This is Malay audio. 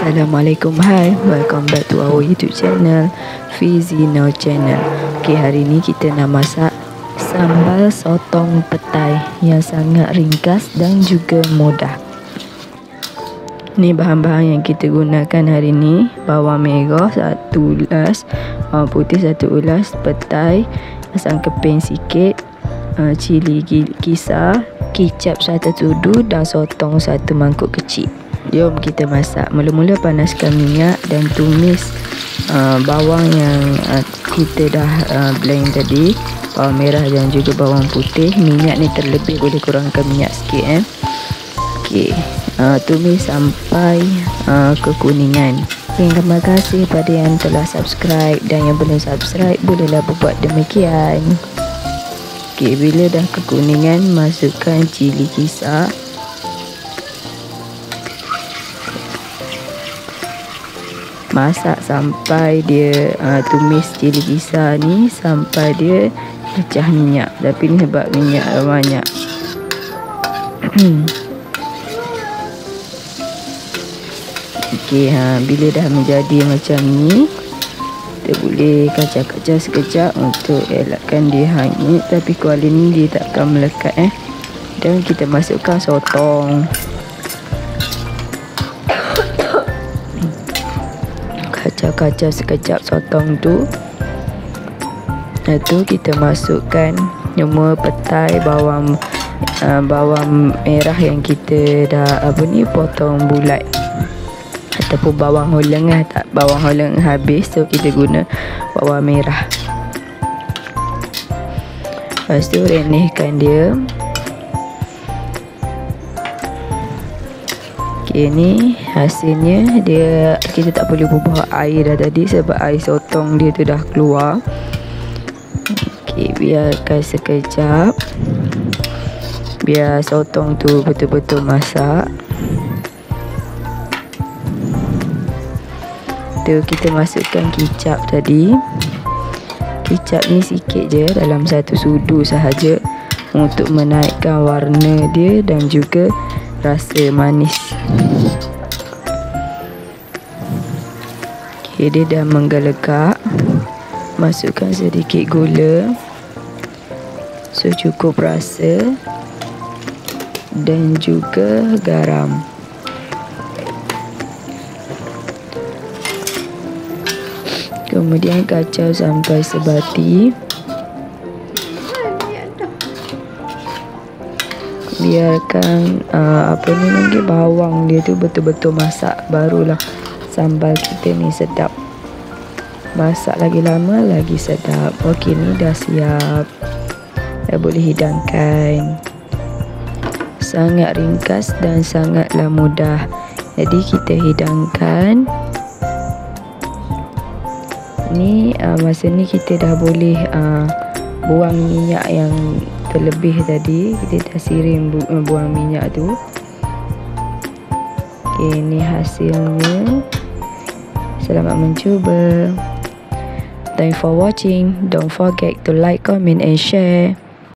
Assalamualaikum. Hai Welcome back to our YouTube channel Fizino channel. Okay hari ni kita nak masak Sambal sotong petai Yang sangat ringkas dan juga mudah. Ni bahan-bahan yang kita gunakan hari ni Bawang merah satu ulas Bawang putih satu ulas Petai Asam keping sikit uh, Cili kisar Kicap satu tudu Dan sotong satu mangkuk kecil Jom kita masak. Mula-mula panaskan minyak dan tumis uh, bawang yang uh, kita dah uh, blend tadi. Bawang merah dan juga bawang putih. Minyak ni terlebih boleh kurangkan minyak sikit eh. Okey. Uh, tumis sampai uh, kekuningan. Okay, terima kasih pada yang telah subscribe dan yang belum subscribe bolehlah buat demikian. Okey, bila dah kekuningan masukkan cili kisar. Masak sampai dia uh, tumis cili kisar ni sampai dia pecah minyak. Tapi ni sebab minyak banyak. Okey ha bila dah menjadi macam ni kita boleh kacau-kacau sekejap untuk elakkan dia hanyut. Tapi kuali ni dia takkan melekat eh. Dan kita masukkan sotong kacau-kacau sekejap sotong tu. Lepas tu kita masukkan semua petai bawang uh, bawang merah yang kita dah apa ni potong bulat. Ataupun bawang holeng lah tak bawang holeng habis so kita guna bawang merah. Lepas tu renehkan dia Okay ni hasilnya dia kita tak boleh ubah air dah tadi sebab air sotong dia tu dah keluar. Okay biarkan sekejap. Biar sotong tu betul-betul masak. Tu kita masukkan kicap tadi. Kicap ni sikit je dalam satu sudu sahaja untuk menaikkan warna dia dan juga rasa manis okay, dia dah menggelegak masukkan sedikit gula. So cukup rasa. Dan juga garam. Kemudian kacau sampai sebati. Biarkan uh, apa ni lagi bawang dia tu betul-betul masak barulah sambal kita ni sedap. Masak lagi lama lagi sedap. Okey ni dah siap. Dah boleh hidangkan. Sangat ringkas dan sangatlah mudah. Jadi kita hidangkan. Ni uh, masa ni kita dah boleh uh, buang minyak yang terlebih tadi. Kita dah sirim bu eh, buang minyak tu. Ok ni hasilnya selamat mencuba. Thank for watching. Don't forget to like comment and share